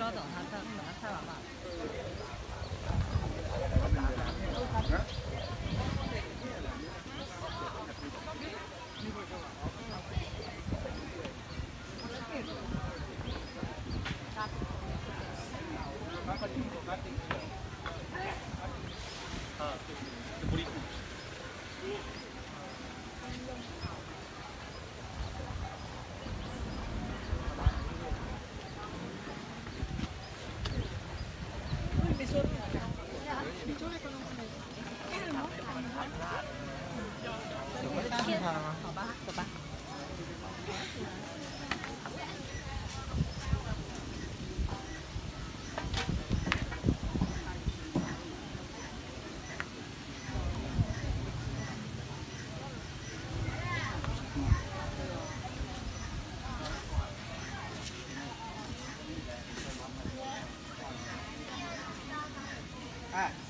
稍等他，等等他拍完吧。好吧，走吧。Ah.